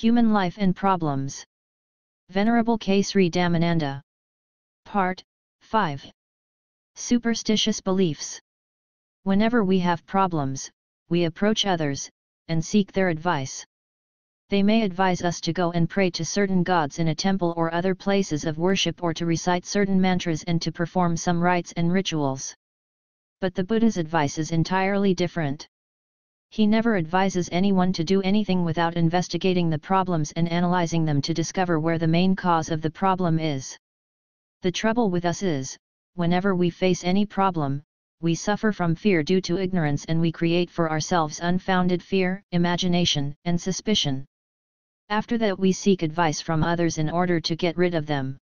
Human Life and Problems. Venerable K. Sri Dhammananda. Part 5. Superstitious Beliefs. Whenever we have problems, we approach others, and seek their advice. They may advise us to go and pray to certain gods in a temple or other places of worship or to recite certain mantras and to perform some rites and rituals. But the Buddha's advice is entirely different. He never advises anyone to do anything without investigating the problems and analyzing them to discover where the main cause of the problem is. The trouble with us is, whenever we face any problem, we suffer from fear due to ignorance and we create for ourselves unfounded fear, imagination, and suspicion. After that we seek advice from others in order to get rid of them.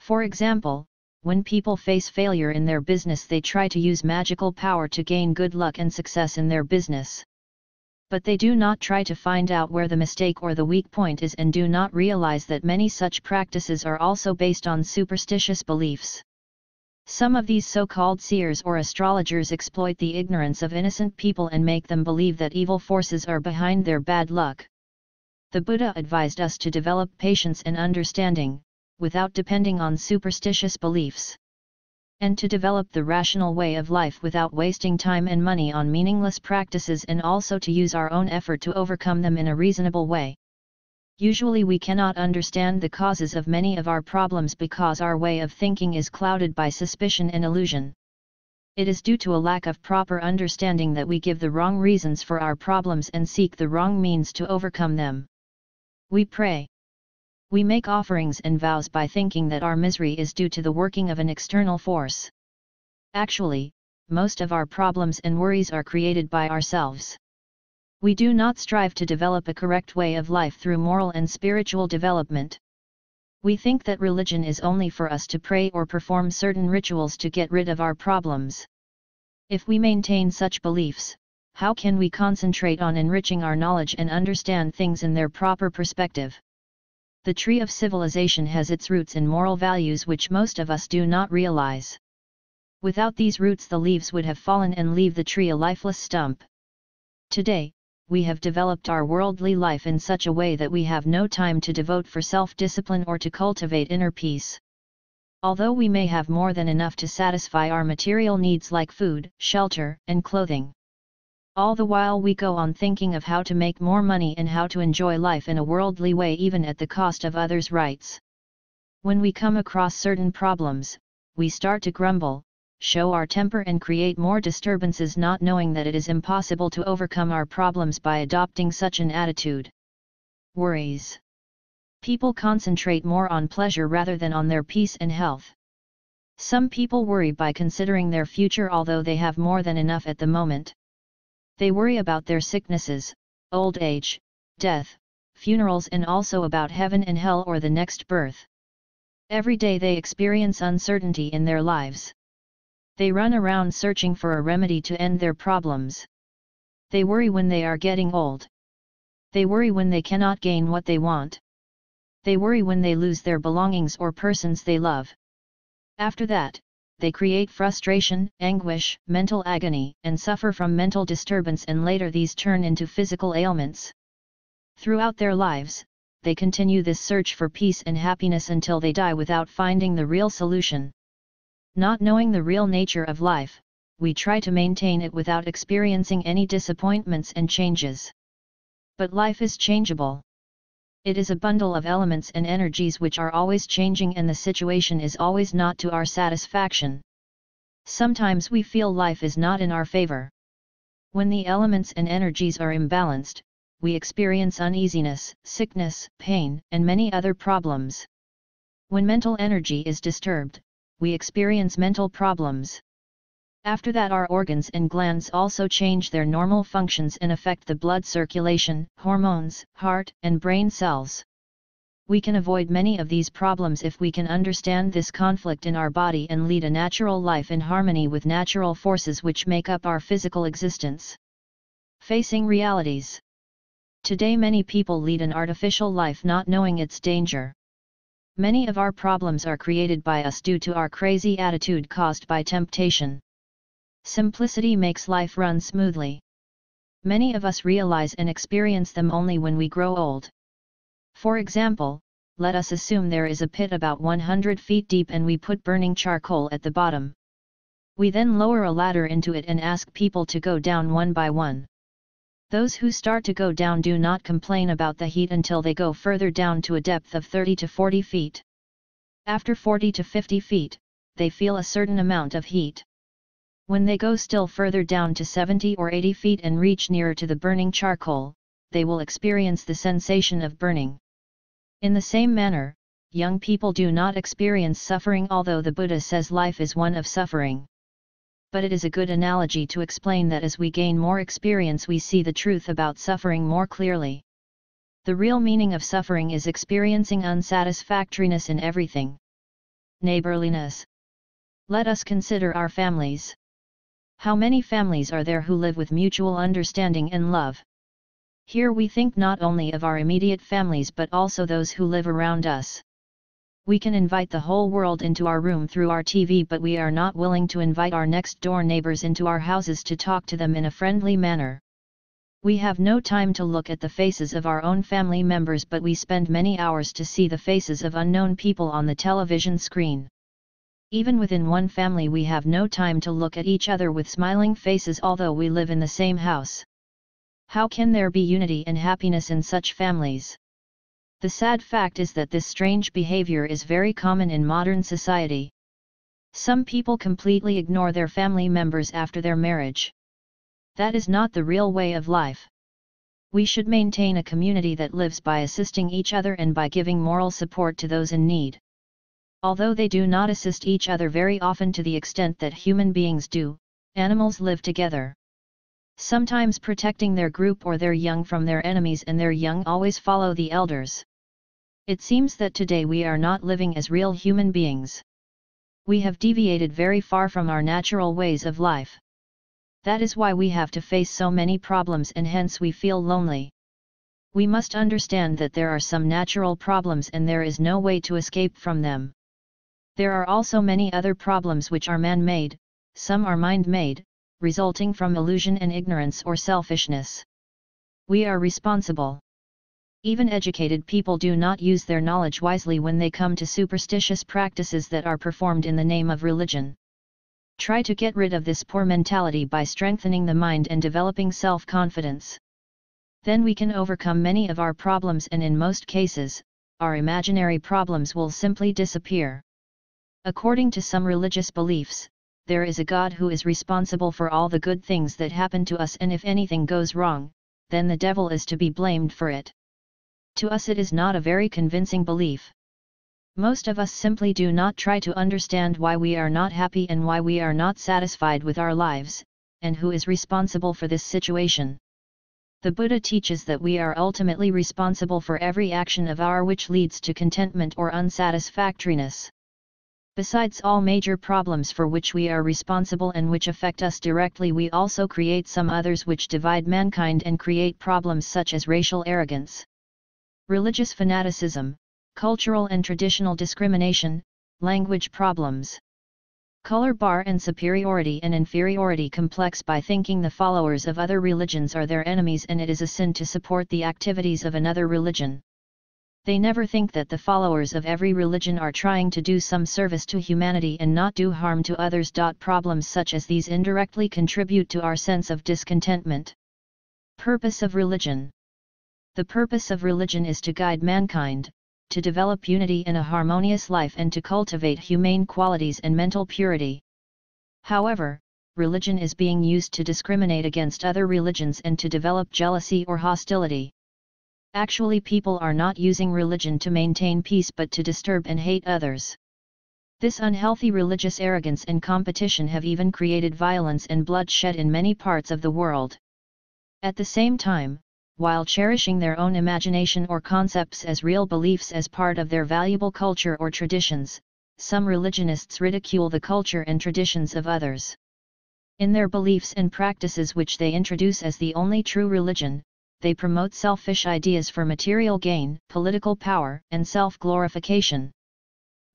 For example, when people face failure in their business they try to use magical power to gain good luck and success in their business. But they do not try to find out where the mistake or the weak point is and do not realize that many such practices are also based on superstitious beliefs. Some of these so-called seers or astrologers exploit the ignorance of innocent people and make them believe that evil forces are behind their bad luck the Buddha advised us to develop patience and understanding, without depending on superstitious beliefs. And to develop the rational way of life without wasting time and money on meaningless practices and also to use our own effort to overcome them in a reasonable way. Usually we cannot understand the causes of many of our problems because our way of thinking is clouded by suspicion and illusion. It is due to a lack of proper understanding that we give the wrong reasons for our problems and seek the wrong means to overcome them. We pray. We make offerings and vows by thinking that our misery is due to the working of an external force. Actually, most of our problems and worries are created by ourselves. We do not strive to develop a correct way of life through moral and spiritual development. We think that religion is only for us to pray or perform certain rituals to get rid of our problems. If we maintain such beliefs, how can we concentrate on enriching our knowledge and understand things in their proper perspective? The tree of civilization has its roots in moral values which most of us do not realize. Without these roots the leaves would have fallen and leave the tree a lifeless stump. Today, we have developed our worldly life in such a way that we have no time to devote for self-discipline or to cultivate inner peace. Although we may have more than enough to satisfy our material needs like food, shelter, and clothing. All the while we go on thinking of how to make more money and how to enjoy life in a worldly way even at the cost of others' rights. When we come across certain problems, we start to grumble, show our temper and create more disturbances not knowing that it is impossible to overcome our problems by adopting such an attitude. Worries. People concentrate more on pleasure rather than on their peace and health. Some people worry by considering their future although they have more than enough at the moment. They worry about their sicknesses, old age, death, funerals and also about heaven and hell or the next birth. Every day they experience uncertainty in their lives. They run around searching for a remedy to end their problems. They worry when they are getting old. They worry when they cannot gain what they want. They worry when they lose their belongings or persons they love. After that, they create frustration, anguish, mental agony, and suffer from mental disturbance and later these turn into physical ailments. Throughout their lives, they continue this search for peace and happiness until they die without finding the real solution. Not knowing the real nature of life, we try to maintain it without experiencing any disappointments and changes. But life is changeable. It is a bundle of elements and energies which are always changing and the situation is always not to our satisfaction. Sometimes we feel life is not in our favor. When the elements and energies are imbalanced, we experience uneasiness, sickness, pain, and many other problems. When mental energy is disturbed, we experience mental problems. After that our organs and glands also change their normal functions and affect the blood circulation, hormones, heart, and brain cells. We can avoid many of these problems if we can understand this conflict in our body and lead a natural life in harmony with natural forces which make up our physical existence. Facing realities Today many people lead an artificial life not knowing its danger. Many of our problems are created by us due to our crazy attitude caused by temptation. Simplicity makes life run smoothly. Many of us realize and experience them only when we grow old. For example, let us assume there is a pit about 100 feet deep and we put burning charcoal at the bottom. We then lower a ladder into it and ask people to go down one by one. Those who start to go down do not complain about the heat until they go further down to a depth of 30 to 40 feet. After 40 to 50 feet, they feel a certain amount of heat. When they go still further down to 70 or 80 feet and reach nearer to the burning charcoal, they will experience the sensation of burning. In the same manner, young people do not experience suffering although the Buddha says life is one of suffering. But it is a good analogy to explain that as we gain more experience we see the truth about suffering more clearly. The real meaning of suffering is experiencing unsatisfactoriness in everything. Neighborliness. Let us consider our families. How many families are there who live with mutual understanding and love? Here we think not only of our immediate families but also those who live around us. We can invite the whole world into our room through our TV but we are not willing to invite our next door neighbors into our houses to talk to them in a friendly manner. We have no time to look at the faces of our own family members but we spend many hours to see the faces of unknown people on the television screen. Even within one family we have no time to look at each other with smiling faces although we live in the same house. How can there be unity and happiness in such families? The sad fact is that this strange behavior is very common in modern society. Some people completely ignore their family members after their marriage. That is not the real way of life. We should maintain a community that lives by assisting each other and by giving moral support to those in need. Although they do not assist each other very often to the extent that human beings do, animals live together sometimes protecting their group or their young from their enemies and their young always follow the elders. It seems that today we are not living as real human beings. We have deviated very far from our natural ways of life. That is why we have to face so many problems and hence we feel lonely. We must understand that there are some natural problems and there is no way to escape from them. There are also many other problems which are man-made, some are mind-made, resulting from illusion and ignorance or selfishness. We are responsible. Even educated people do not use their knowledge wisely when they come to superstitious practices that are performed in the name of religion. Try to get rid of this poor mentality by strengthening the mind and developing self-confidence. Then we can overcome many of our problems and in most cases, our imaginary problems will simply disappear. According to some religious beliefs, there is a God who is responsible for all the good things that happen to us and if anything goes wrong, then the devil is to be blamed for it. To us it is not a very convincing belief. Most of us simply do not try to understand why we are not happy and why we are not satisfied with our lives, and who is responsible for this situation. The Buddha teaches that we are ultimately responsible for every action of our which leads to contentment or unsatisfactoriness. Besides all major problems for which we are responsible and which affect us directly we also create some others which divide mankind and create problems such as racial arrogance, religious fanaticism, cultural and traditional discrimination, language problems, color bar and superiority and inferiority complex by thinking the followers of other religions are their enemies and it is a sin to support the activities of another religion. They never think that the followers of every religion are trying to do some service to humanity and not do harm to others. Problems such as these indirectly contribute to our sense of discontentment. Purpose of religion The purpose of religion is to guide mankind, to develop unity in a harmonious life and to cultivate humane qualities and mental purity. However, religion is being used to discriminate against other religions and to develop jealousy or hostility. Actually people are not using religion to maintain peace but to disturb and hate others. This unhealthy religious arrogance and competition have even created violence and bloodshed in many parts of the world. At the same time, while cherishing their own imagination or concepts as real beliefs as part of their valuable culture or traditions, some religionists ridicule the culture and traditions of others. In their beliefs and practices which they introduce as the only true religion, they promote selfish ideas for material gain, political power, and self-glorification.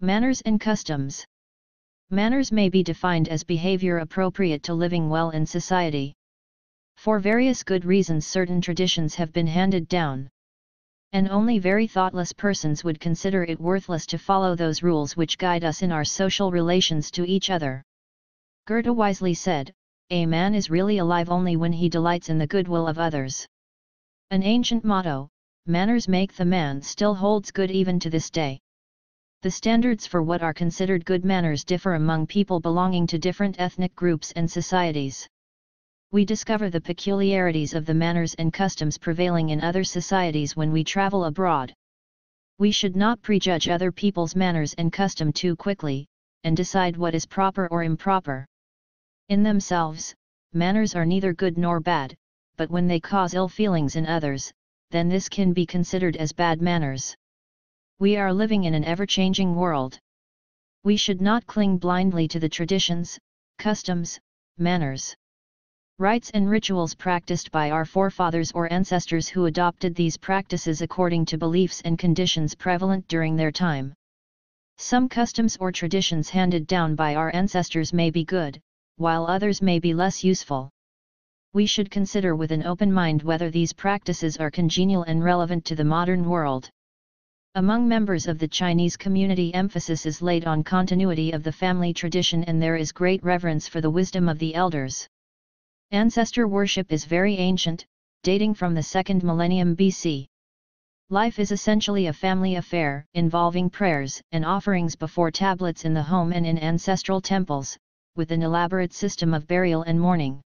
Manners and customs Manners may be defined as behavior appropriate to living well in society. For various good reasons certain traditions have been handed down. And only very thoughtless persons would consider it worthless to follow those rules which guide us in our social relations to each other. Goethe wisely said, A man is really alive only when he delights in the goodwill of others. An ancient motto, manners make the man still holds good even to this day. The standards for what are considered good manners differ among people belonging to different ethnic groups and societies. We discover the peculiarities of the manners and customs prevailing in other societies when we travel abroad. We should not prejudge other people's manners and custom too quickly, and decide what is proper or improper. In themselves, manners are neither good nor bad, but when they cause ill feelings in others, then this can be considered as bad manners. We are living in an ever-changing world. We should not cling blindly to the traditions, customs, manners. Rites and rituals practiced by our forefathers or ancestors who adopted these practices according to beliefs and conditions prevalent during their time. Some customs or traditions handed down by our ancestors may be good, while others may be less useful. We should consider with an open mind whether these practices are congenial and relevant to the modern world. Among members of the Chinese community emphasis is laid on continuity of the family tradition and there is great reverence for the wisdom of the elders. Ancestor worship is very ancient, dating from the second millennium BC. Life is essentially a family affair, involving prayers and offerings before tablets in the home and in ancestral temples, with an elaborate system of burial and mourning.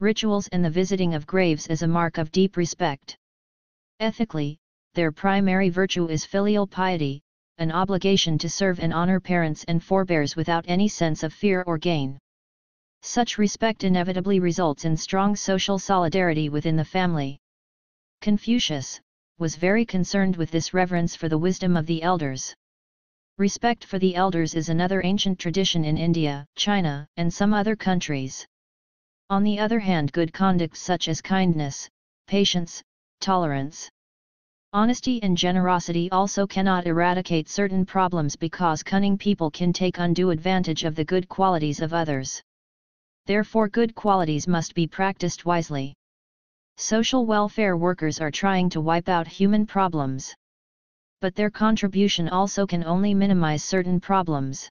Rituals and the visiting of graves is a mark of deep respect. Ethically, their primary virtue is filial piety, an obligation to serve and honor parents and forebears without any sense of fear or gain. Such respect inevitably results in strong social solidarity within the family. Confucius, was very concerned with this reverence for the wisdom of the elders. Respect for the elders is another ancient tradition in India, China, and some other countries. On the other hand good conduct such as kindness, patience, tolerance, Honesty and generosity also cannot eradicate certain problems because cunning people can take undue advantage of the good qualities of others. Therefore good qualities must be practiced wisely. Social welfare workers are trying to wipe out human problems. But their contribution also can only minimize certain problems.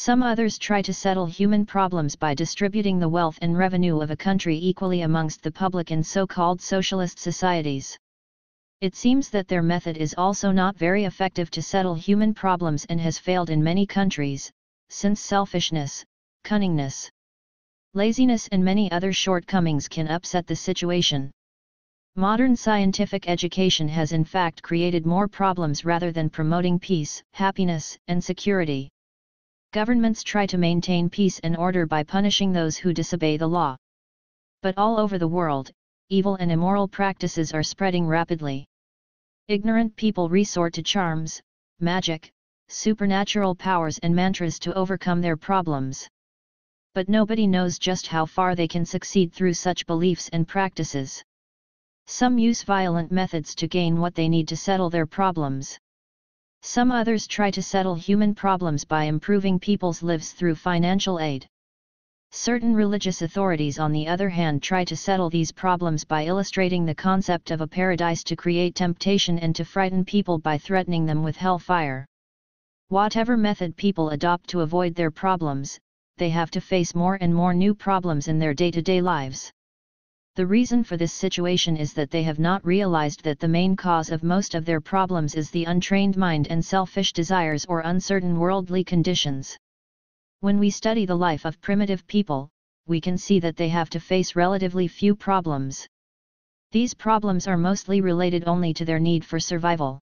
Some others try to settle human problems by distributing the wealth and revenue of a country equally amongst the public in so-called socialist societies. It seems that their method is also not very effective to settle human problems and has failed in many countries, since selfishness, cunningness, laziness and many other shortcomings can upset the situation. Modern scientific education has in fact created more problems rather than promoting peace, happiness, and security. Governments try to maintain peace and order by punishing those who disobey the law. But all over the world, evil and immoral practices are spreading rapidly. Ignorant people resort to charms, magic, supernatural powers and mantras to overcome their problems. But nobody knows just how far they can succeed through such beliefs and practices. Some use violent methods to gain what they need to settle their problems. Some others try to settle human problems by improving people's lives through financial aid. Certain religious authorities on the other hand try to settle these problems by illustrating the concept of a paradise to create temptation and to frighten people by threatening them with hellfire. Whatever method people adopt to avoid their problems, they have to face more and more new problems in their day-to-day -day lives. The reason for this situation is that they have not realized that the main cause of most of their problems is the untrained mind and selfish desires or uncertain worldly conditions. When we study the life of primitive people, we can see that they have to face relatively few problems. These problems are mostly related only to their need for survival.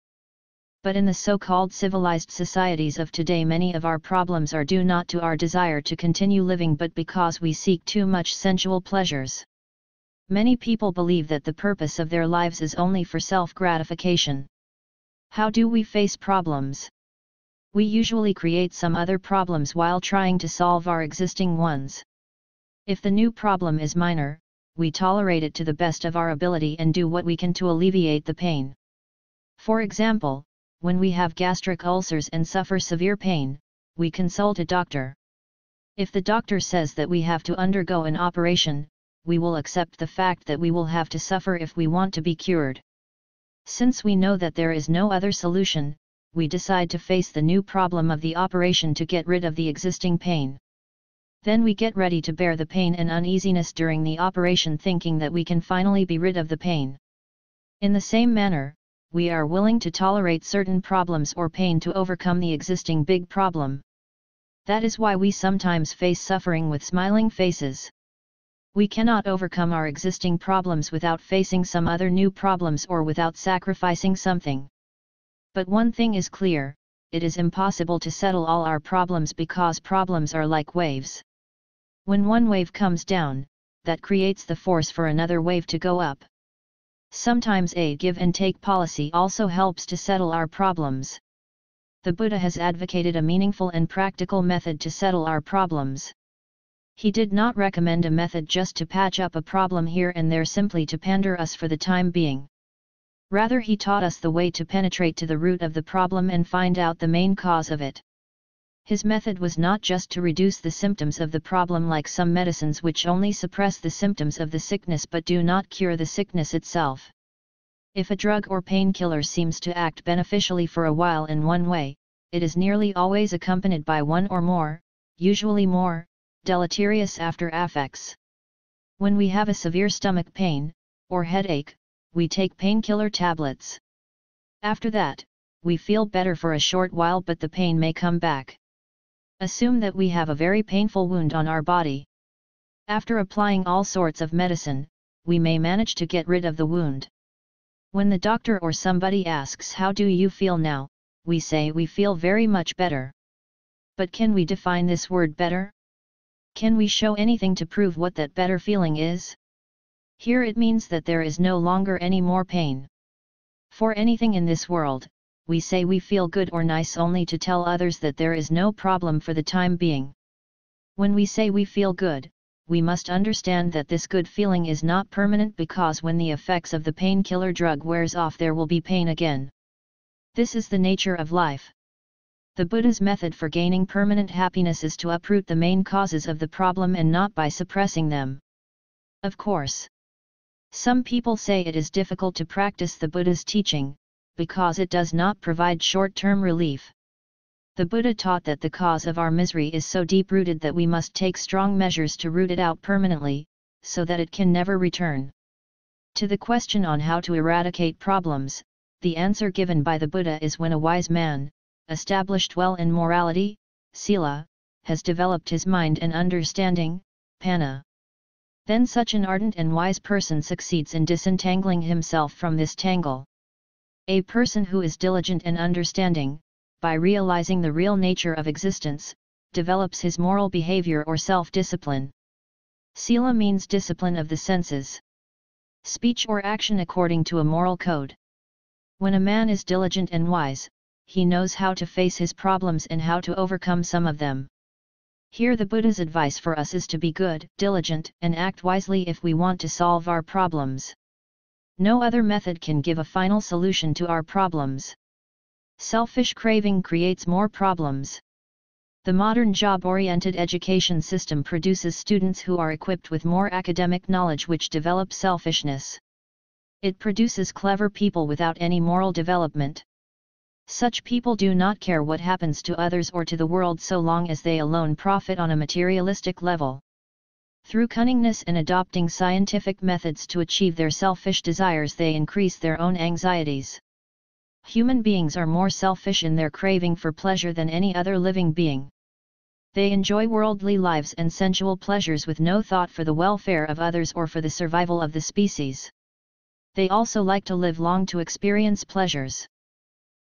But in the so-called civilized societies of today many of our problems are due not to our desire to continue living but because we seek too much sensual pleasures. Many people believe that the purpose of their lives is only for self-gratification. How do we face problems? we usually create some other problems while trying to solve our existing ones. If the new problem is minor, we tolerate it to the best of our ability and do what we can to alleviate the pain. For example, when we have gastric ulcers and suffer severe pain, we consult a doctor. If the doctor says that we have to undergo an operation, we will accept the fact that we will have to suffer if we want to be cured. Since we know that there is no other solution, we decide to face the new problem of the operation to get rid of the existing pain. Then we get ready to bear the pain and uneasiness during the operation thinking that we can finally be rid of the pain. In the same manner, we are willing to tolerate certain problems or pain to overcome the existing big problem. That is why we sometimes face suffering with smiling faces. We cannot overcome our existing problems without facing some other new problems or without sacrificing something. But one thing is clear, it is impossible to settle all our problems because problems are like waves. When one wave comes down, that creates the force for another wave to go up. Sometimes a give and take policy also helps to settle our problems. The Buddha has advocated a meaningful and practical method to settle our problems. He did not recommend a method just to patch up a problem here and there simply to pander us for the time being. Rather he taught us the way to penetrate to the root of the problem and find out the main cause of it. His method was not just to reduce the symptoms of the problem like some medicines which only suppress the symptoms of the sickness but do not cure the sickness itself. If a drug or painkiller seems to act beneficially for a while in one way, it is nearly always accompanied by one or more, usually more, deleterious after effects. When we have a severe stomach pain, or headache, we take painkiller tablets. After that, we feel better for a short while but the pain may come back. Assume that we have a very painful wound on our body. After applying all sorts of medicine, we may manage to get rid of the wound. When the doctor or somebody asks how do you feel now, we say we feel very much better. But can we define this word better? Can we show anything to prove what that better feeling is? Here it means that there is no longer any more pain. For anything in this world, we say we feel good or nice only to tell others that there is no problem for the time being. When we say we feel good, we must understand that this good feeling is not permanent because when the effects of the painkiller drug wears off there will be pain again. This is the nature of life. The Buddha's method for gaining permanent happiness is to uproot the main causes of the problem and not by suppressing them. Of course. Some people say it is difficult to practice the Buddha's teaching, because it does not provide short-term relief. The Buddha taught that the cause of our misery is so deep-rooted that we must take strong measures to root it out permanently, so that it can never return. To the question on how to eradicate problems, the answer given by the Buddha is when a wise man, established well in morality, sila, has developed his mind and understanding, panna. Then such an ardent and wise person succeeds in disentangling himself from this tangle. A person who is diligent and understanding, by realizing the real nature of existence, develops his moral behavior or self-discipline. Sila means discipline of the senses. Speech or action according to a moral code. When a man is diligent and wise, he knows how to face his problems and how to overcome some of them. Here the Buddha's advice for us is to be good, diligent, and act wisely if we want to solve our problems. No other method can give a final solution to our problems. Selfish craving creates more problems. The modern job-oriented education system produces students who are equipped with more academic knowledge which develop selfishness. It produces clever people without any moral development. Such people do not care what happens to others or to the world so long as they alone profit on a materialistic level. Through cunningness and adopting scientific methods to achieve their selfish desires they increase their own anxieties. Human beings are more selfish in their craving for pleasure than any other living being. They enjoy worldly lives and sensual pleasures with no thought for the welfare of others or for the survival of the species. They also like to live long to experience pleasures.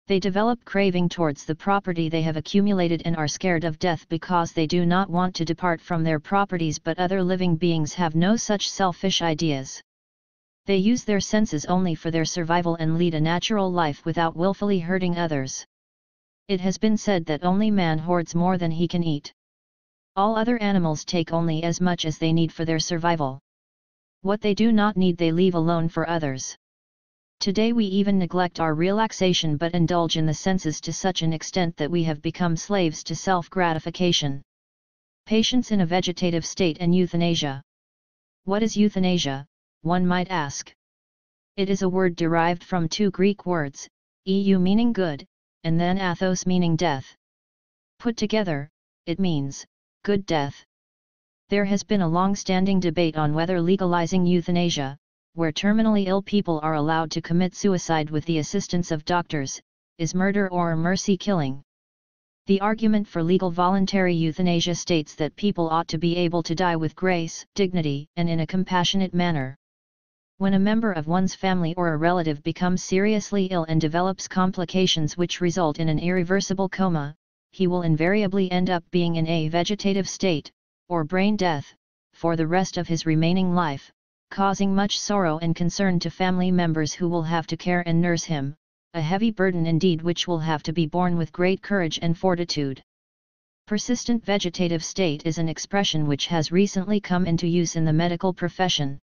They develop craving towards the property they have accumulated and are scared of death because they do not want to depart from their properties but other living beings have no such selfish ideas. They use their senses only for their survival and lead a natural life without willfully hurting others. It has been said that only man hoards more than he can eat. All other animals take only as much as they need for their survival. What they do not need they leave alone for others. Today we even neglect our relaxation but indulge in the senses to such an extent that we have become slaves to self-gratification. Patients in a vegetative state and euthanasia. What is euthanasia, one might ask? It is a word derived from two Greek words, eu meaning good, and thanatos meaning death. Put together, it means, good death. There has been a long-standing debate on whether legalizing euthanasia, where terminally ill people are allowed to commit suicide with the assistance of doctors, is murder or mercy killing. The argument for legal voluntary euthanasia states that people ought to be able to die with grace, dignity, and in a compassionate manner. When a member of one's family or a relative becomes seriously ill and develops complications which result in an irreversible coma, he will invariably end up being in a vegetative state, or brain death, for the rest of his remaining life, causing much sorrow and concern to family members who will have to care and nurse him, a heavy burden indeed which will have to be borne with great courage and fortitude. Persistent vegetative state is an expression which has recently come into use in the medical profession.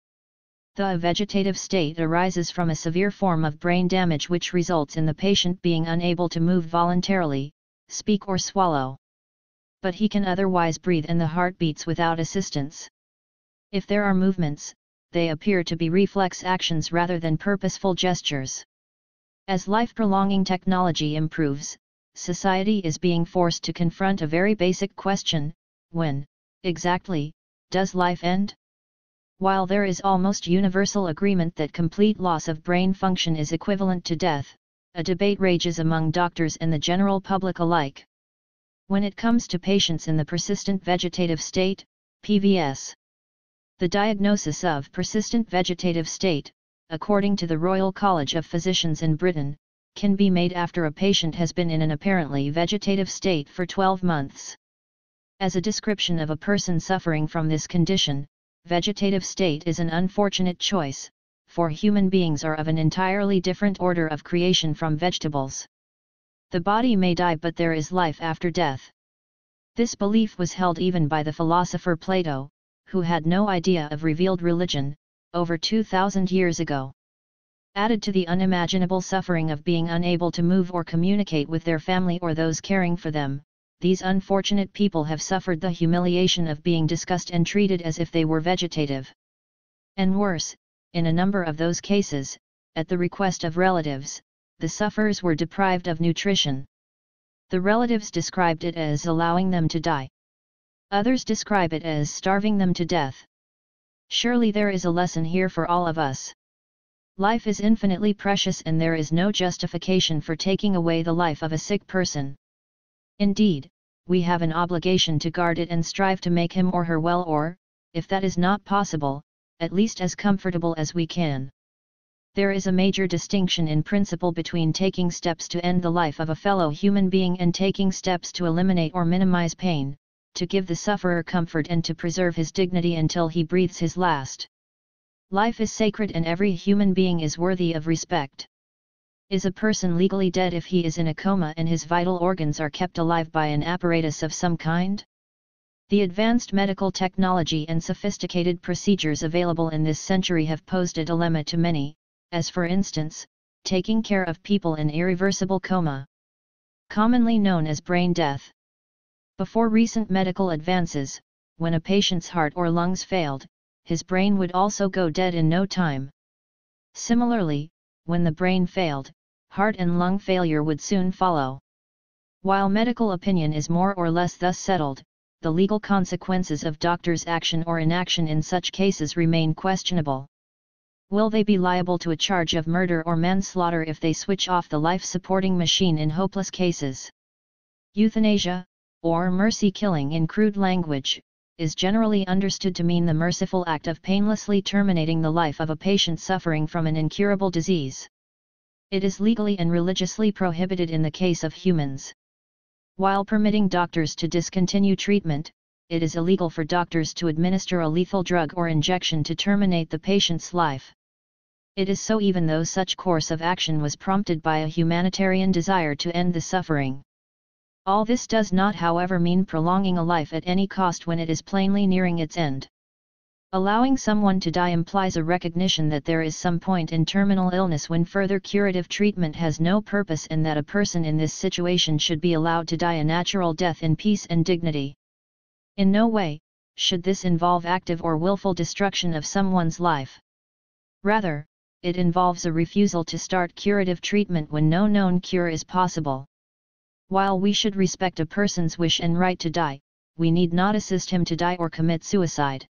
The vegetative state arises from a severe form of brain damage which results in the patient being unable to move voluntarily, speak or swallow. But he can otherwise breathe and the heart beats without assistance. If there are movements, they appear to be reflex actions rather than purposeful gestures. As life-prolonging technology improves, society is being forced to confront a very basic question, when, exactly, does life end? While there is almost universal agreement that complete loss of brain function is equivalent to death, a debate rages among doctors and the general public alike. When it comes to patients in the persistent vegetative state, PVS, the diagnosis of persistent vegetative state, according to the Royal College of Physicians in Britain, can be made after a patient has been in an apparently vegetative state for 12 months. As a description of a person suffering from this condition, vegetative state is an unfortunate choice, for human beings are of an entirely different order of creation from vegetables. The body may die but there is life after death. This belief was held even by the philosopher Plato, who had no idea of revealed religion, over 2,000 years ago. Added to the unimaginable suffering of being unable to move or communicate with their family or those caring for them, these unfortunate people have suffered the humiliation of being discussed and treated as if they were vegetative. And worse, in a number of those cases, at the request of relatives, the sufferers were deprived of nutrition. The relatives described it as allowing them to die. Others describe it as starving them to death. Surely there is a lesson here for all of us. Life is infinitely precious and there is no justification for taking away the life of a sick person. Indeed, we have an obligation to guard it and strive to make him or her well or, if that is not possible, at least as comfortable as we can. There is a major distinction in principle between taking steps to end the life of a fellow human being and taking steps to eliminate or minimize pain, to give the sufferer comfort and to preserve his dignity until he breathes his last. Life is sacred and every human being is worthy of respect. Is a person legally dead if he is in a coma and his vital organs are kept alive by an apparatus of some kind? The advanced medical technology and sophisticated procedures available in this century have posed a dilemma to many, as for instance, taking care of people in irreversible coma. Commonly known as brain death. Before recent medical advances, when a patient's heart or lungs failed, his brain would also go dead in no time. Similarly, when the brain failed, heart and lung failure would soon follow. While medical opinion is more or less thus settled, the legal consequences of doctors' action or inaction in such cases remain questionable. Will they be liable to a charge of murder or manslaughter if they switch off the life-supporting machine in hopeless cases? Euthanasia, or mercy killing in crude language, is generally understood to mean the merciful act of painlessly terminating the life of a patient suffering from an incurable disease. It is legally and religiously prohibited in the case of humans. While permitting doctors to discontinue treatment, it is illegal for doctors to administer a lethal drug or injection to terminate the patient's life. It is so even though such course of action was prompted by a humanitarian desire to end the suffering. All this does not however mean prolonging a life at any cost when it is plainly nearing its end. Allowing someone to die implies a recognition that there is some point in terminal illness when further curative treatment has no purpose and that a person in this situation should be allowed to die a natural death in peace and dignity. In no way, should this involve active or willful destruction of someone's life. Rather, it involves a refusal to start curative treatment when no known cure is possible. While we should respect a person's wish and right to die, we need not assist him to die or commit suicide.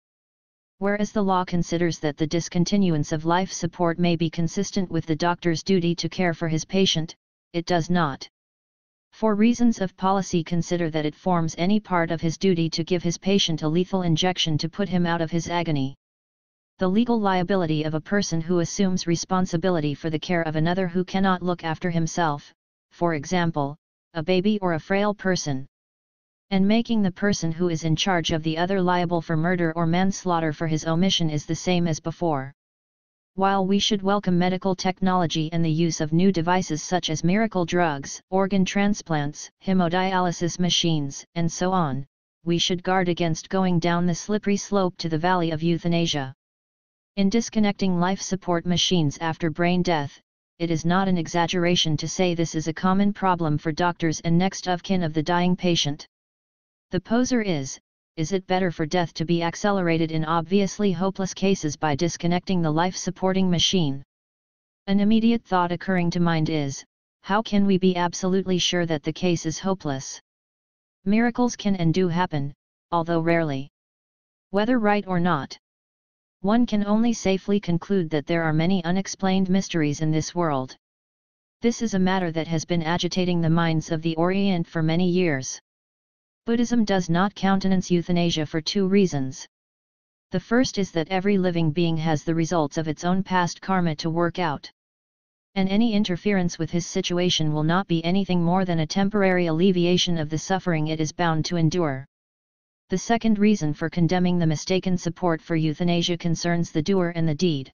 Whereas the law considers that the discontinuance of life support may be consistent with the doctor's duty to care for his patient, it does not. For reasons of policy consider that it forms any part of his duty to give his patient a lethal injection to put him out of his agony. The legal liability of a person who assumes responsibility for the care of another who cannot look after himself, for example, a baby or a frail person and making the person who is in charge of the other liable for murder or manslaughter for his omission is the same as before. While we should welcome medical technology and the use of new devices such as miracle drugs, organ transplants, hemodialysis machines, and so on, we should guard against going down the slippery slope to the valley of euthanasia. In disconnecting life support machines after brain death, it is not an exaggeration to say this is a common problem for doctors and next of kin of the dying patient. The poser is, is it better for death to be accelerated in obviously hopeless cases by disconnecting the life-supporting machine? An immediate thought occurring to mind is, how can we be absolutely sure that the case is hopeless? Miracles can and do happen, although rarely. Whether right or not. One can only safely conclude that there are many unexplained mysteries in this world. This is a matter that has been agitating the minds of the Orient for many years. Buddhism does not countenance euthanasia for two reasons. The first is that every living being has the results of its own past karma to work out. And any interference with his situation will not be anything more than a temporary alleviation of the suffering it is bound to endure. The second reason for condemning the mistaken support for euthanasia concerns the doer and the deed.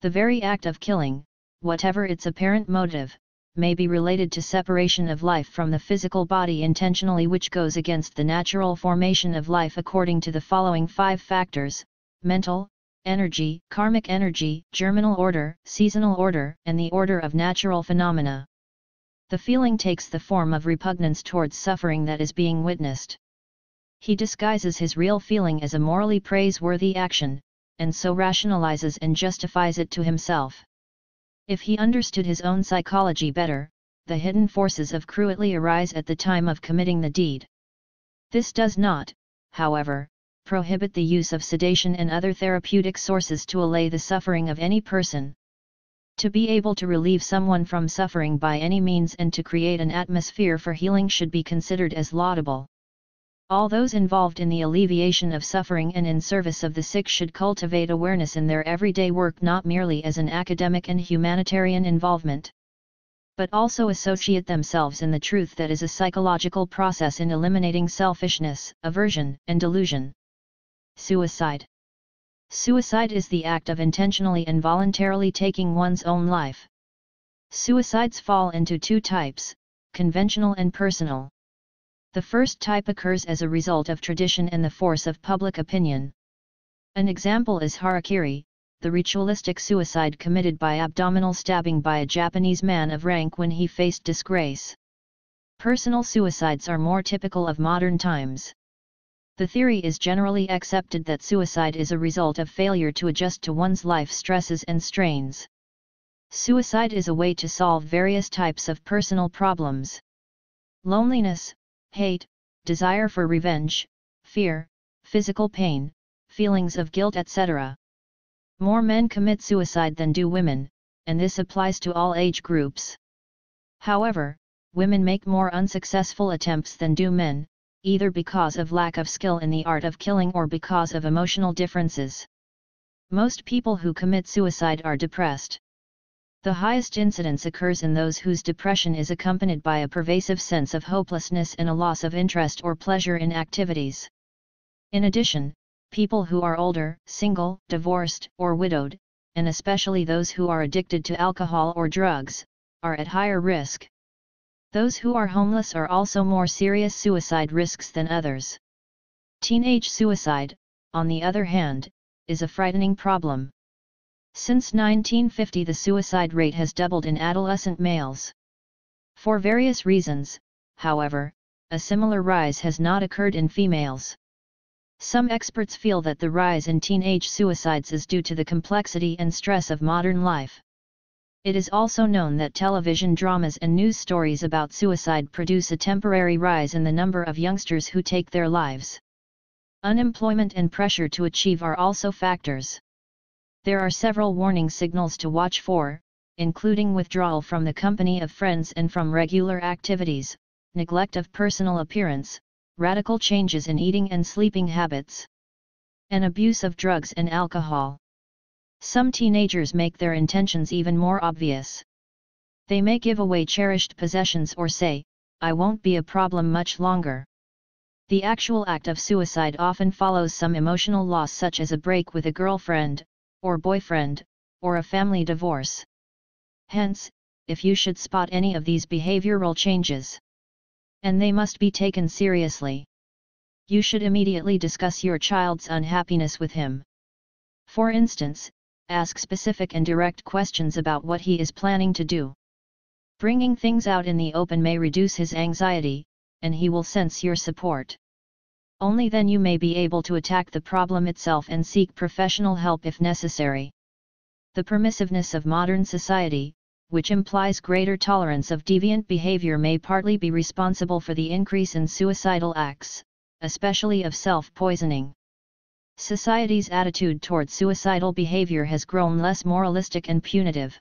The very act of killing, whatever its apparent motive, may be related to separation of life from the physical body intentionally which goes against the natural formation of life according to the following five factors, mental, energy, karmic energy, germinal order, seasonal order, and the order of natural phenomena. The feeling takes the form of repugnance towards suffering that is being witnessed. He disguises his real feeling as a morally praiseworthy action, and so rationalizes and justifies it to himself. If he understood his own psychology better, the hidden forces of cruelty arise at the time of committing the deed. This does not, however, prohibit the use of sedation and other therapeutic sources to allay the suffering of any person. To be able to relieve someone from suffering by any means and to create an atmosphere for healing should be considered as laudable. All those involved in the alleviation of suffering and in service of the sick should cultivate awareness in their everyday work not merely as an academic and humanitarian involvement, but also associate themselves in the truth that is a psychological process in eliminating selfishness, aversion, and delusion. Suicide Suicide is the act of intentionally and voluntarily taking one's own life. Suicides fall into two types, conventional and personal. The first type occurs as a result of tradition and the force of public opinion. An example is harakiri, the ritualistic suicide committed by abdominal stabbing by a Japanese man of rank when he faced disgrace. Personal suicides are more typical of modern times. The theory is generally accepted that suicide is a result of failure to adjust to one's life stresses and strains. Suicide is a way to solve various types of personal problems. Loneliness, hate, desire for revenge, fear, physical pain, feelings of guilt etc. More men commit suicide than do women, and this applies to all age groups. However, women make more unsuccessful attempts than do men, either because of lack of skill in the art of killing or because of emotional differences. Most people who commit suicide are depressed. The highest incidence occurs in those whose depression is accompanied by a pervasive sense of hopelessness and a loss of interest or pleasure in activities. In addition, people who are older, single, divorced, or widowed, and especially those who are addicted to alcohol or drugs, are at higher risk. Those who are homeless are also more serious suicide risks than others. Teenage suicide, on the other hand, is a frightening problem. Since 1950 the suicide rate has doubled in adolescent males. For various reasons, however, a similar rise has not occurred in females. Some experts feel that the rise in teenage suicides is due to the complexity and stress of modern life. It is also known that television dramas and news stories about suicide produce a temporary rise in the number of youngsters who take their lives. Unemployment and pressure to achieve are also factors. There are several warning signals to watch for, including withdrawal from the company of friends and from regular activities, neglect of personal appearance, radical changes in eating and sleeping habits, and abuse of drugs and alcohol. Some teenagers make their intentions even more obvious. They may give away cherished possessions or say, I won't be a problem much longer. The actual act of suicide often follows some emotional loss such as a break with a girlfriend, or boyfriend, or a family divorce. Hence, if you should spot any of these behavioral changes, and they must be taken seriously. You should immediately discuss your child's unhappiness with him. For instance, ask specific and direct questions about what he is planning to do. Bringing things out in the open may reduce his anxiety, and he will sense your support. Only then you may be able to attack the problem itself and seek professional help if necessary. The permissiveness of modern society, which implies greater tolerance of deviant behavior may partly be responsible for the increase in suicidal acts, especially of self-poisoning. Society's attitude toward suicidal behavior has grown less moralistic and punitive.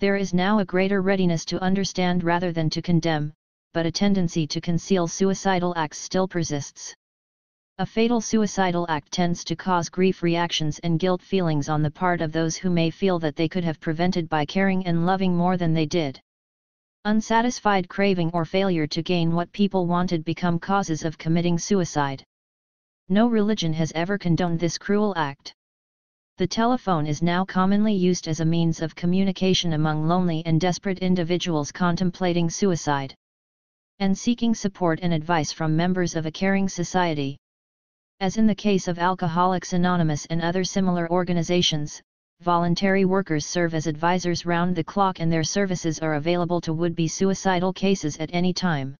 There is now a greater readiness to understand rather than to condemn, but a tendency to conceal suicidal acts still persists. A fatal suicidal act tends to cause grief reactions and guilt feelings on the part of those who may feel that they could have prevented by caring and loving more than they did. Unsatisfied craving or failure to gain what people wanted become causes of committing suicide. No religion has ever condoned this cruel act. The telephone is now commonly used as a means of communication among lonely and desperate individuals contemplating suicide. And seeking support and advice from members of a caring society. As in the case of Alcoholics Anonymous and other similar organizations, voluntary workers serve as advisors round the clock and their services are available to would-be suicidal cases at any time.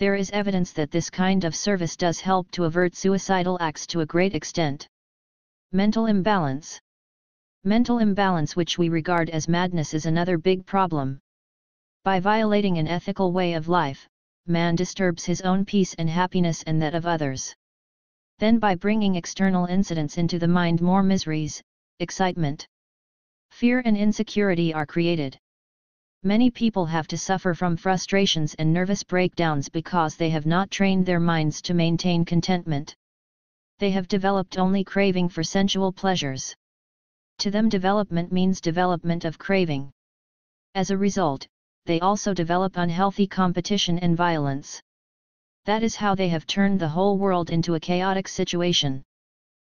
There is evidence that this kind of service does help to avert suicidal acts to a great extent. Mental imbalance Mental imbalance which we regard as madness is another big problem. By violating an ethical way of life, man disturbs his own peace and happiness and that of others. Then by bringing external incidents into the mind more miseries, excitement, fear and insecurity are created. Many people have to suffer from frustrations and nervous breakdowns because they have not trained their minds to maintain contentment. They have developed only craving for sensual pleasures. To them development means development of craving. As a result, they also develop unhealthy competition and violence. That is how they have turned the whole world into a chaotic situation.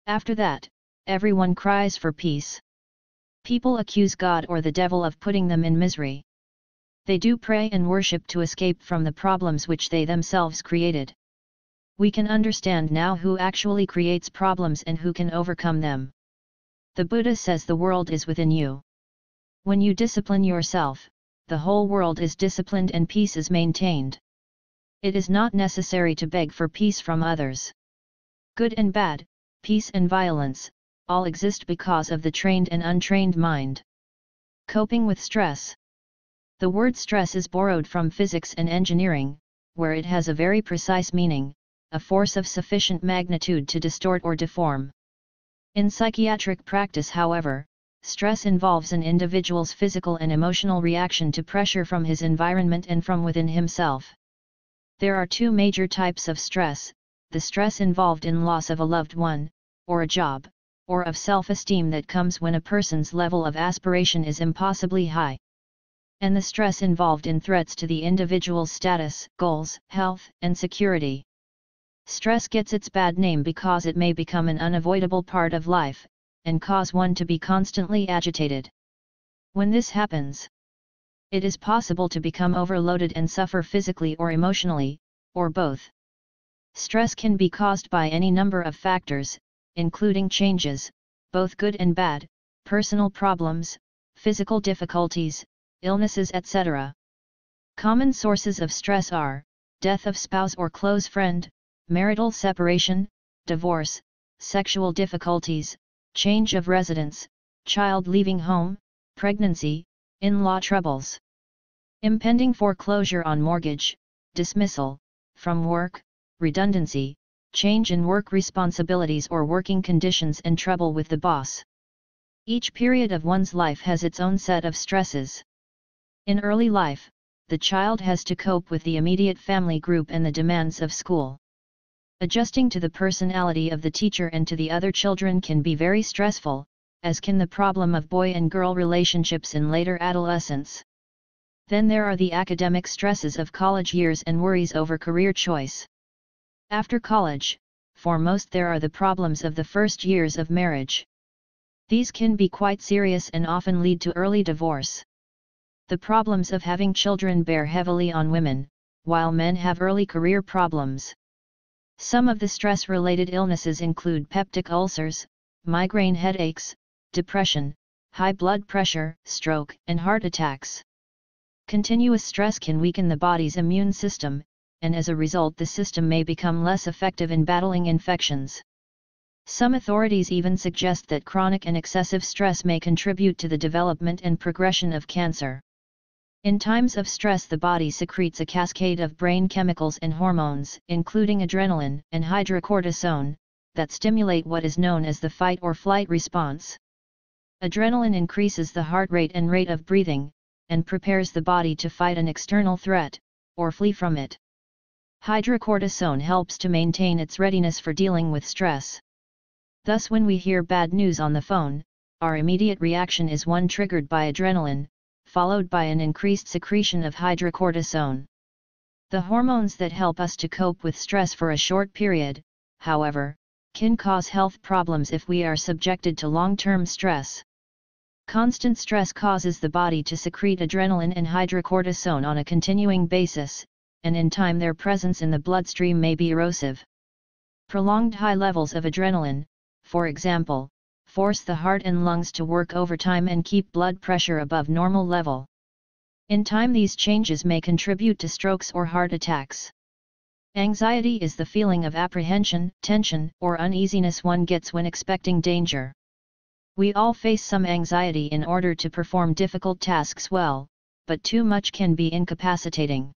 After that, everyone cries for peace. People accuse God or the devil of putting them in misery. They do pray and worship to escape from the problems which they themselves created. We can understand now who actually creates problems and who can overcome them. The Buddha says the world is within you. When you discipline yourself, the whole world is disciplined and peace is maintained. It is not necessary to beg for peace from others. Good and bad, peace and violence, all exist because of the trained and untrained mind. Coping with stress. The word stress is borrowed from physics and engineering, where it has a very precise meaning, a force of sufficient magnitude to distort or deform. In psychiatric practice however, stress involves an individual's physical and emotional reaction to pressure from his environment and from within himself. There are two major types of stress, the stress involved in loss of a loved one, or a job, or of self-esteem that comes when a person's level of aspiration is impossibly high. And the stress involved in threats to the individual's status, goals, health, and security. Stress gets its bad name because it may become an unavoidable part of life, and cause one to be constantly agitated. When this happens, it is possible to become overloaded and suffer physically or emotionally, or both. Stress can be caused by any number of factors, including changes, both good and bad, personal problems, physical difficulties, illnesses etc. Common sources of stress are, death of spouse or close friend, marital separation, divorce, sexual difficulties, change of residence, child leaving home, pregnancy, in-law troubles. Impending foreclosure on mortgage, dismissal, from work, redundancy, change in work responsibilities or working conditions and trouble with the boss. Each period of one's life has its own set of stresses. In early life, the child has to cope with the immediate family group and the demands of school. Adjusting to the personality of the teacher and to the other children can be very stressful, as can the problem of boy and girl relationships in later adolescence. Then there are the academic stresses of college years and worries over career choice. After college, for most there are the problems of the first years of marriage. These can be quite serious and often lead to early divorce. The problems of having children bear heavily on women, while men have early career problems. Some of the stress-related illnesses include peptic ulcers, migraine headaches, depression, high blood pressure, stroke, and heart attacks. Continuous stress can weaken the body's immune system, and as a result the system may become less effective in battling infections. Some authorities even suggest that chronic and excessive stress may contribute to the development and progression of cancer. In times of stress the body secretes a cascade of brain chemicals and hormones, including adrenaline and hydrocortisone, that stimulate what is known as the fight or flight response. Adrenaline increases the heart rate and rate of breathing, and prepares the body to fight an external threat, or flee from it. Hydrocortisone helps to maintain its readiness for dealing with stress. Thus when we hear bad news on the phone, our immediate reaction is one triggered by adrenaline, followed by an increased secretion of hydrocortisone. The hormones that help us to cope with stress for a short period, however, can cause health problems if we are subjected to long-term stress. Constant stress causes the body to secrete adrenaline and hydrocortisone on a continuing basis, and in time their presence in the bloodstream may be erosive. Prolonged high levels of adrenaline, for example, force the heart and lungs to work overtime and keep blood pressure above normal level. In time these changes may contribute to strokes or heart attacks. Anxiety is the feeling of apprehension, tension, or uneasiness one gets when expecting danger. We all face some anxiety in order to perform difficult tasks well, but too much can be incapacitating.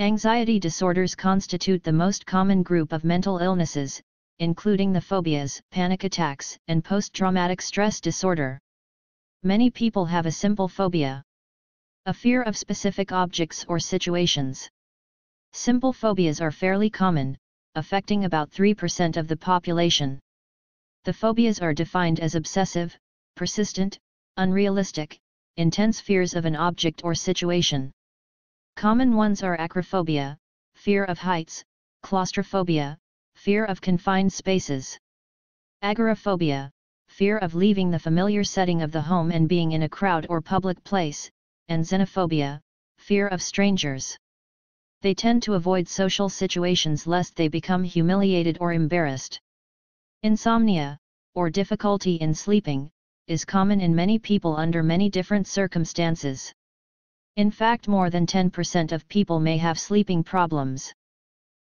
Anxiety disorders constitute the most common group of mental illnesses, including the phobias, panic attacks, and post-traumatic stress disorder. Many people have a simple phobia. A fear of specific objects or situations. Simple phobias are fairly common, affecting about 3% of the population. The phobias are defined as obsessive, persistent, unrealistic, intense fears of an object or situation. Common ones are acrophobia, fear of heights, claustrophobia, fear of confined spaces. Agoraphobia, fear of leaving the familiar setting of the home and being in a crowd or public place, and xenophobia, fear of strangers. They tend to avoid social situations lest they become humiliated or embarrassed. Insomnia, or difficulty in sleeping, is common in many people under many different circumstances. In fact more than 10% of people may have sleeping problems.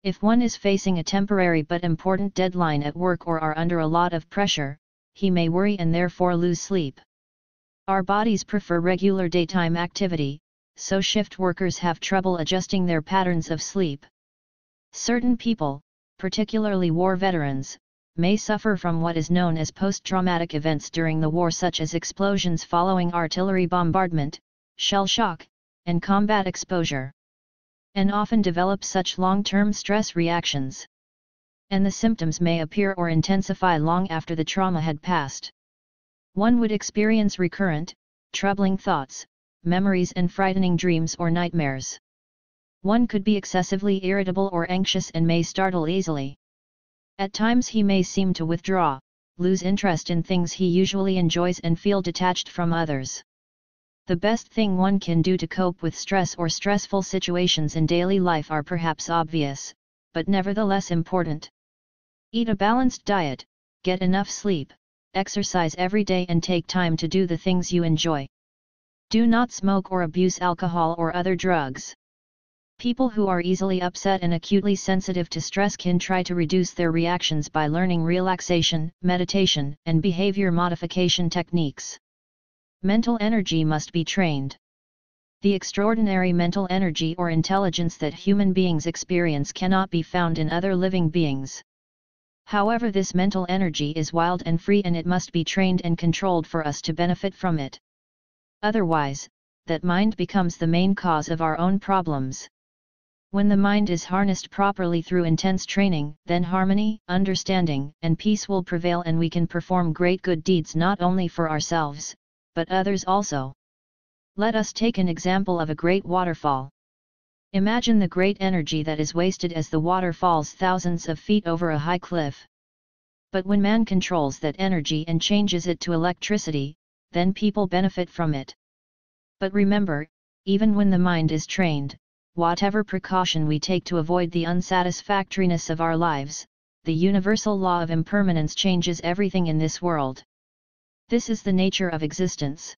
If one is facing a temporary but important deadline at work or are under a lot of pressure, he may worry and therefore lose sleep. Our bodies prefer regular daytime activity, so shift workers have trouble adjusting their patterns of sleep. Certain people, particularly war veterans, may suffer from what is known as post-traumatic events during the war such as explosions following artillery bombardment, shell shock, and combat exposure. And often develop such long-term stress reactions. And the symptoms may appear or intensify long after the trauma had passed. One would experience recurrent, troubling thoughts, memories and frightening dreams or nightmares. One could be excessively irritable or anxious and may startle easily. At times he may seem to withdraw, lose interest in things he usually enjoys and feel detached from others. The best thing one can do to cope with stress or stressful situations in daily life are perhaps obvious, but nevertheless important. Eat a balanced diet, get enough sleep, exercise every day and take time to do the things you enjoy. Do not smoke or abuse alcohol or other drugs. People who are easily upset and acutely sensitive to stress can try to reduce their reactions by learning relaxation, meditation, and behavior modification techniques. Mental energy must be trained. The extraordinary mental energy or intelligence that human beings experience cannot be found in other living beings. However this mental energy is wild and free and it must be trained and controlled for us to benefit from it. Otherwise, that mind becomes the main cause of our own problems. When the mind is harnessed properly through intense training, then harmony, understanding, and peace will prevail and we can perform great good deeds not only for ourselves, but others also. Let us take an example of a great waterfall. Imagine the great energy that is wasted as the water falls thousands of feet over a high cliff. But when man controls that energy and changes it to electricity, then people benefit from it. But remember, even when the mind is trained, whatever precaution we take to avoid the unsatisfactoriness of our lives, the universal law of impermanence changes everything in this world. This is the nature of existence.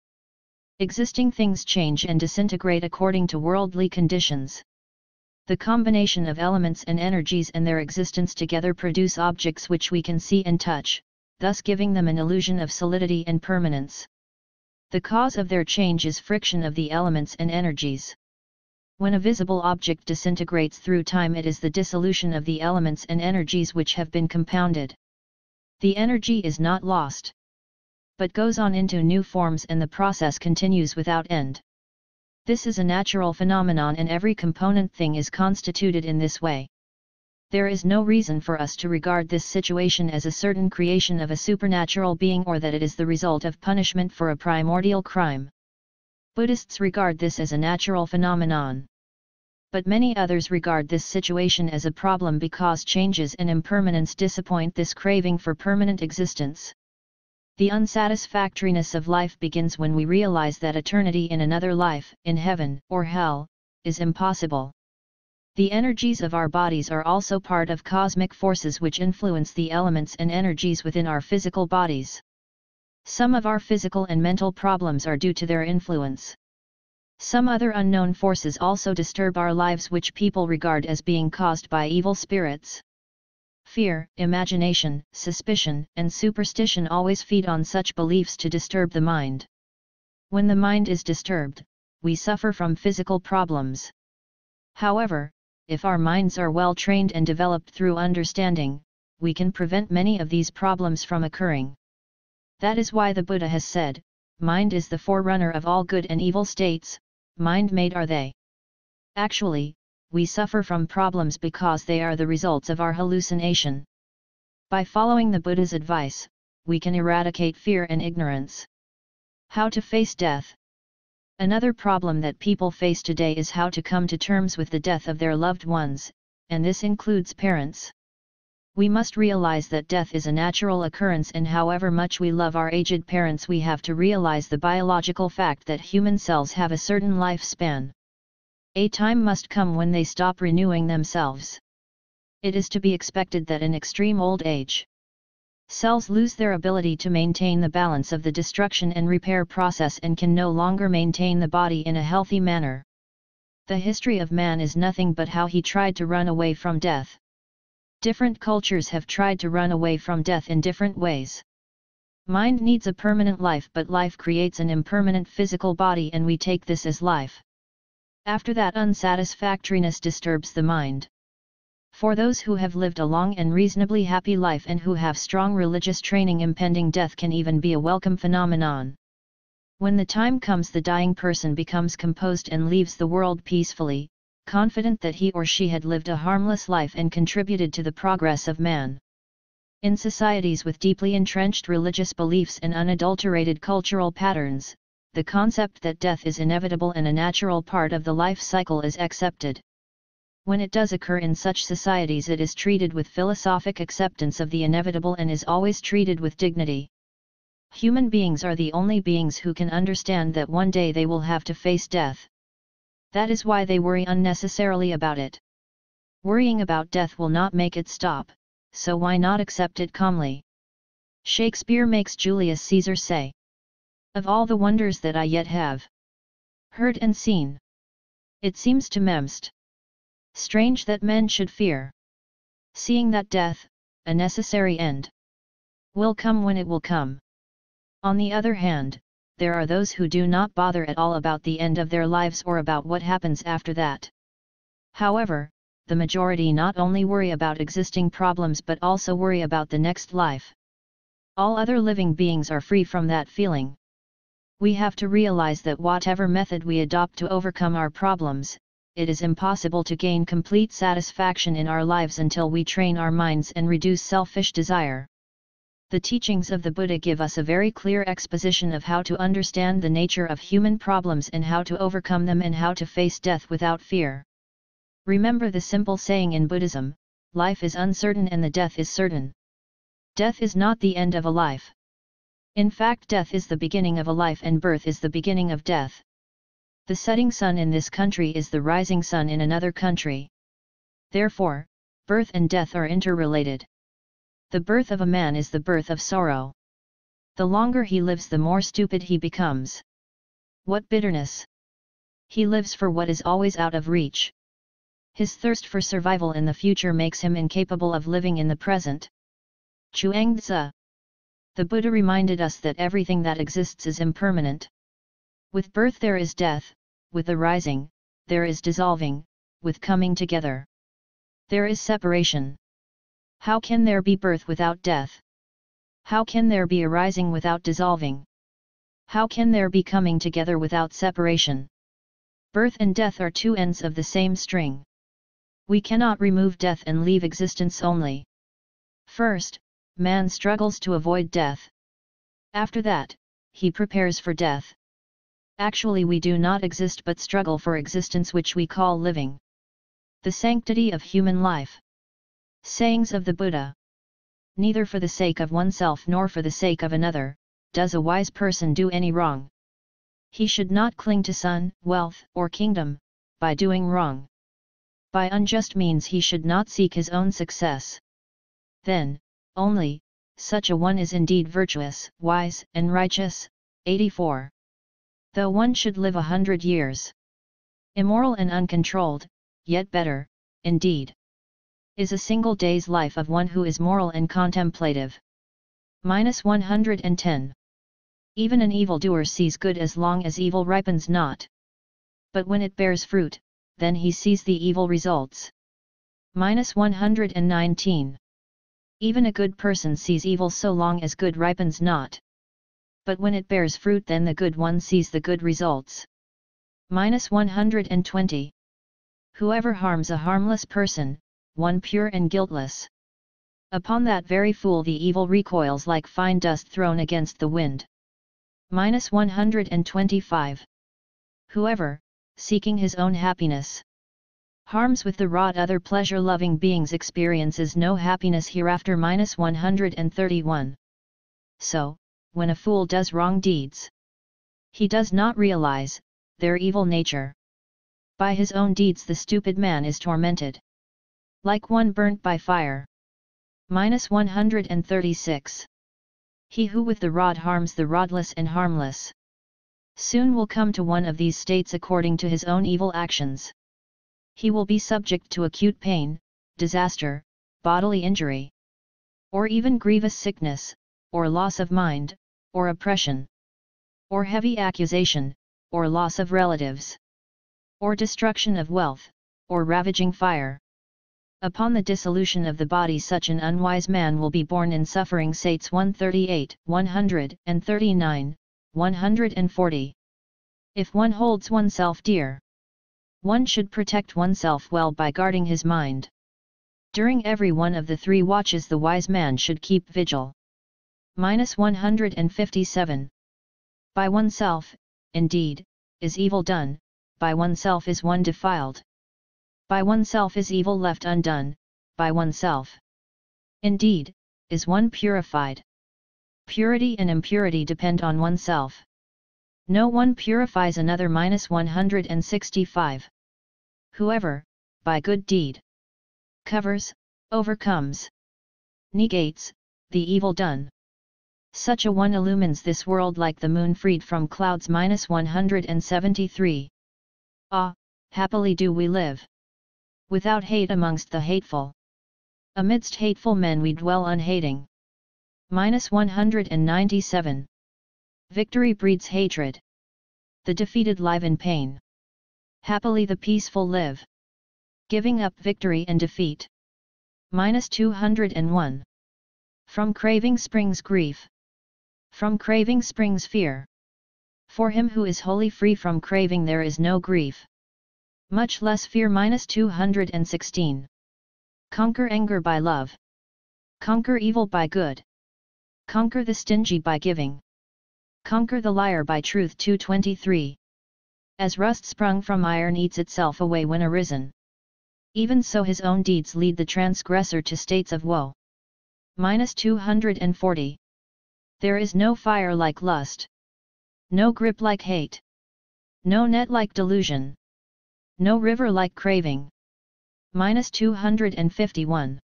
Existing things change and disintegrate according to worldly conditions. The combination of elements and energies and their existence together produce objects which we can see and touch, thus giving them an illusion of solidity and permanence. The cause of their change is friction of the elements and energies. When a visible object disintegrates through time it is the dissolution of the elements and energies which have been compounded. The energy is not lost. But goes on into new forms and the process continues without end. This is a natural phenomenon and every component thing is constituted in this way. There is no reason for us to regard this situation as a certain creation of a supernatural being or that it is the result of punishment for a primordial crime. Buddhists regard this as a natural phenomenon but many others regard this situation as a problem because changes and impermanence disappoint this craving for permanent existence. The unsatisfactoriness of life begins when we realize that eternity in another life, in heaven or hell, is impossible. The energies of our bodies are also part of cosmic forces which influence the elements and energies within our physical bodies. Some of our physical and mental problems are due to their influence. Some other unknown forces also disturb our lives which people regard as being caused by evil spirits. Fear, imagination, suspicion, and superstition always feed on such beliefs to disturb the mind. When the mind is disturbed, we suffer from physical problems. However, if our minds are well trained and developed through understanding, we can prevent many of these problems from occurring. That is why the Buddha has said, mind is the forerunner of all good and evil states, mind-made are they. Actually, we suffer from problems because they are the results of our hallucination. By following the Buddha's advice, we can eradicate fear and ignorance. How to face death. Another problem that people face today is how to come to terms with the death of their loved ones, and this includes parents. We must realize that death is a natural occurrence and however much we love our aged parents we have to realize the biological fact that human cells have a certain lifespan. A time must come when they stop renewing themselves. It is to be expected that in extreme old age, cells lose their ability to maintain the balance of the destruction and repair process and can no longer maintain the body in a healthy manner. The history of man is nothing but how he tried to run away from death. Different cultures have tried to run away from death in different ways. Mind needs a permanent life but life creates an impermanent physical body and we take this as life. After that unsatisfactoriness disturbs the mind. For those who have lived a long and reasonably happy life and who have strong religious training impending death can even be a welcome phenomenon. When the time comes the dying person becomes composed and leaves the world peacefully, confident that he or she had lived a harmless life and contributed to the progress of man. In societies with deeply entrenched religious beliefs and unadulterated cultural patterns, the concept that death is inevitable and a natural part of the life cycle is accepted. When it does occur in such societies it is treated with philosophic acceptance of the inevitable and is always treated with dignity. Human beings are the only beings who can understand that one day they will have to face death that is why they worry unnecessarily about it. Worrying about death will not make it stop, so why not accept it calmly? Shakespeare makes Julius Caesar say, Of all the wonders that I yet have heard and seen, it seems to memst Strange that men should fear. Seeing that death, a necessary end, will come when it will come. On the other hand, there are those who do not bother at all about the end of their lives or about what happens after that. However, the majority not only worry about existing problems but also worry about the next life. All other living beings are free from that feeling. We have to realize that whatever method we adopt to overcome our problems, it is impossible to gain complete satisfaction in our lives until we train our minds and reduce selfish desire. The teachings of the Buddha give us a very clear exposition of how to understand the nature of human problems and how to overcome them and how to face death without fear. Remember the simple saying in Buddhism, life is uncertain and the death is certain. Death is not the end of a life. In fact death is the beginning of a life and birth is the beginning of death. The setting sun in this country is the rising sun in another country. Therefore, birth and death are interrelated. The birth of a man is the birth of sorrow. The longer he lives the more stupid he becomes. What bitterness! He lives for what is always out of reach. His thirst for survival in the future makes him incapable of living in the present. Chuang-Tzu The Buddha reminded us that everything that exists is impermanent. With birth there is death, with arising, there is dissolving, with coming together. There is separation. How can there be birth without death? How can there be arising without dissolving? How can there be coming together without separation? Birth and death are two ends of the same string. We cannot remove death and leave existence only. First, man struggles to avoid death. After that, he prepares for death. Actually we do not exist but struggle for existence which we call living. The sanctity of human life. Sayings of the Buddha. Neither for the sake of oneself nor for the sake of another, does a wise person do any wrong. He should not cling to son, wealth, or kingdom, by doing wrong. By unjust means he should not seek his own success. Then, only, such a one is indeed virtuous, wise, and righteous. 84. Though one should live a hundred years. Immoral and uncontrolled, yet better, indeed. Is a single day's life of one who is moral and contemplative. Minus 110. Even an evildoer sees good as long as evil ripens not. But when it bears fruit, then he sees the evil results. Minus 119. Even a good person sees evil so long as good ripens not. But when it bears fruit then the good one sees the good results. Minus 120. Whoever harms a harmless person, one pure and guiltless. Upon that very fool the evil recoils like fine dust thrown against the wind. Minus 125. Whoever, seeking his own happiness, Harms with the rod other pleasure-loving beings experiences no happiness hereafter minus 131. So, when a fool does wrong deeds, he does not realize, their evil nature. By his own deeds the stupid man is tormented. Like one burnt by fire. Minus 136. He who with the rod harms the rodless and harmless. Soon will come to one of these states according to his own evil actions he will be subject to acute pain, disaster, bodily injury, or even grievous sickness, or loss of mind, or oppression, or heavy accusation, or loss of relatives, or destruction of wealth, or ravaging fire. Upon the dissolution of the body such an unwise man will be born in suffering Sates 138, 139, 140. If one holds oneself dear, one should protect oneself well by guarding his mind. During every one of the three watches the wise man should keep vigil. Minus 157. By oneself, indeed, is evil done, by oneself is one defiled. By oneself is evil left undone, by oneself. Indeed, is one purified. Purity and impurity depend on oneself. No one purifies another minus 165. Whoever, by good deed, covers, overcomes, negates, the evil done. Such a one illumines this world like the moon freed from clouds minus 173. Ah, happily do we live. Without hate amongst the hateful. Amidst hateful men we dwell unhating. Minus 197. Victory breeds hatred. The defeated live in pain. Happily the peaceful live. Giving up victory and defeat. Minus 201. From craving springs grief. From craving springs fear. For him who is wholly free from craving there is no grief. Much less fear minus 216. Conquer anger by love. Conquer evil by good. Conquer the stingy by giving. Conquer the liar by truth 223. As rust sprung from iron eats itself away when arisen. Even so his own deeds lead the transgressor to states of woe. Minus 240. There is no fire like lust. No grip like hate. No net like delusion. No river like craving. Minus 251.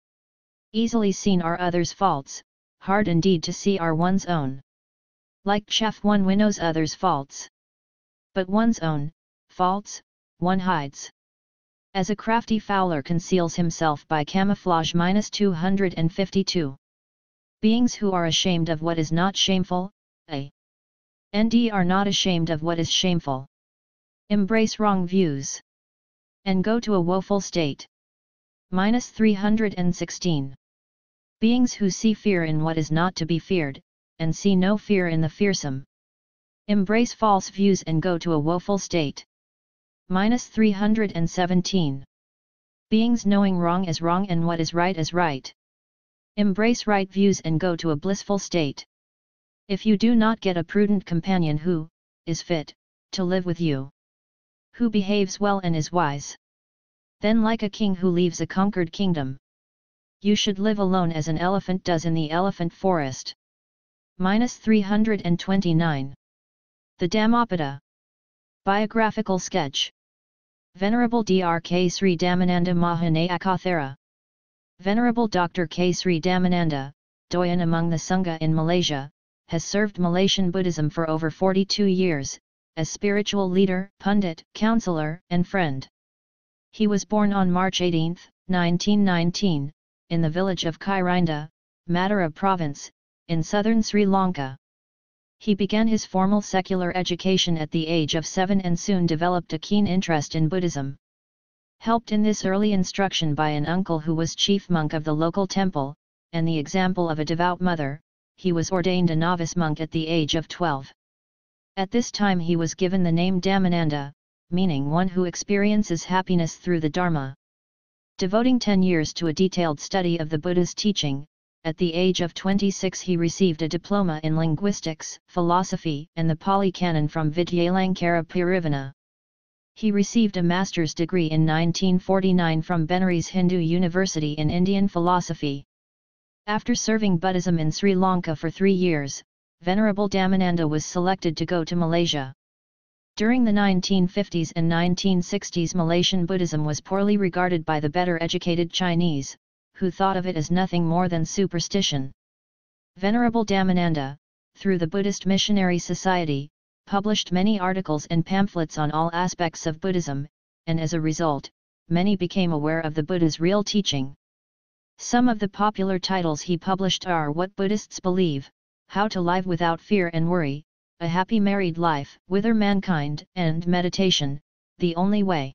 Easily seen are others' faults, hard indeed to see are one's own. Like chaff one winnows others' faults. But one's own, faults, one hides. As a crafty fowler conceals himself by camouflage minus 252. Beings who are ashamed of what is not shameful, a. ND are not ashamed of what is shameful. Embrace wrong views. And go to a woeful state. Minus 316. Beings who see fear in what is not to be feared, and see no fear in the fearsome. Embrace false views and go to a woeful state. Minus 317. Beings knowing wrong as wrong and what is right as right. Embrace right views and go to a blissful state. If you do not get a prudent companion who, is fit, to live with you, who behaves well and is wise, then like a king who leaves a conquered kingdom, you should live alone as an elephant does in the elephant forest. Minus 329. The Dhammapada. Biographical Sketch. Venerable Dr. K. Sri Dhammananda Mahanayakothera. Venerable Dr. K. Sri Dhammananda, Doyen among the Sangha in Malaysia, has served Malaysian Buddhism for over 42 years, as spiritual leader, pundit, counselor, and friend. He was born on March 18, 1919, in the village of Kirinde, Matara Province, in southern Sri Lanka. He began his formal secular education at the age of seven and soon developed a keen interest in Buddhism. Helped in this early instruction by an uncle who was chief monk of the local temple, and the example of a devout mother, he was ordained a novice monk at the age of 12. At this time he was given the name Dhammananda, meaning one who experiences happiness through the Dharma. Devoting 10 years to a detailed study of the Buddha's teaching, at the age of 26 he received a diploma in linguistics, philosophy and the Pali Canon from Vidyalankara Pirivena. He received a master's degree in 1949 from Benares Hindu University in Indian philosophy. After serving Buddhism in Sri Lanka for three years, Venerable Dhammananda was selected to go to Malaysia. During the 1950s and 1960s Malaysian Buddhism was poorly regarded by the better educated Chinese, who thought of it as nothing more than superstition. Venerable Dhammananda, through the Buddhist Missionary Society, published many articles and pamphlets on all aspects of Buddhism, and as a result, many became aware of the Buddha's real teaching. Some of the popular titles he published are What Buddhists Believe, How to Live Without Fear and Worry, A Happy Married Life, Whither Mankind, and Meditation, The Only Way.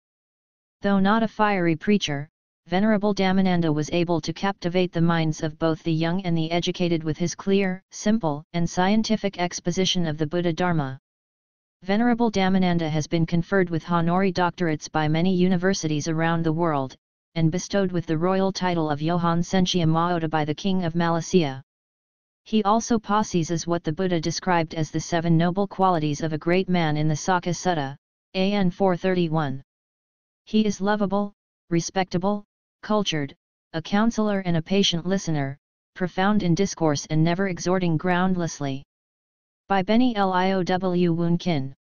Though not a fiery preacher, Venerable Dhammananda was able to captivate the minds of both the young and the educated with his clear, simple, and scientific exposition of the Buddha Dharma. Venerable Dhammananda has been conferred with honorary doctorates by many universities around the world, and bestowed with the royal title of Johan Setia Mahkota by the King of Malacca. He also possesses what the Buddha described as the seven noble qualities of a great man in the Sakka Sutta, AN 431. He is lovable, respectable, cultured, a counselor and a patient listener, profound in discourse and never exhorting groundlessly. By Benny Liow Woon Kin